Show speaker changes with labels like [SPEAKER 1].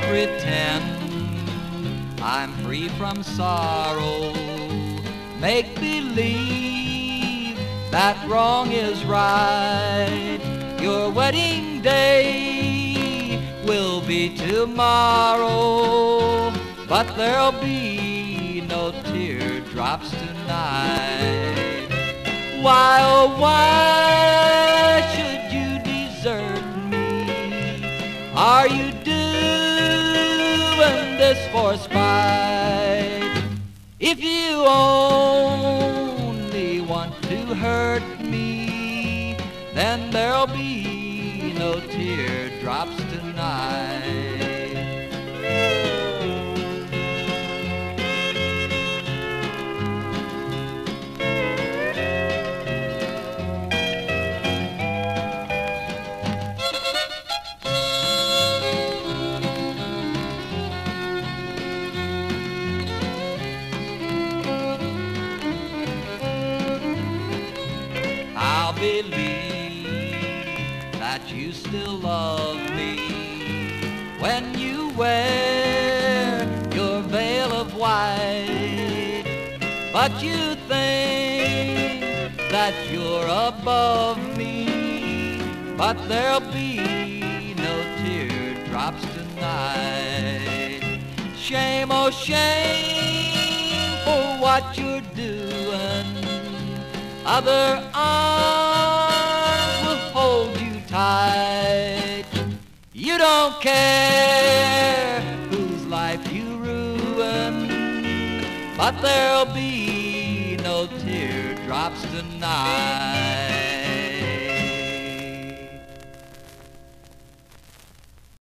[SPEAKER 1] pretend I'm free from sorrow. Make believe that wrong is right. Your wedding day will be tomorrow, but there'll be no teardrops tonight. Why, oh, why should you desert me? Are you this for spite? If you only want to hurt me, then there'll be no teardrops tonight. I'll believe that you still love me when you wear your veil of white. But you think that you're above me, but there'll be no teardrops tonight. Shame, oh shame for what you're doing. Other arms care whose life you ruin, but there'll be no teardrops tonight.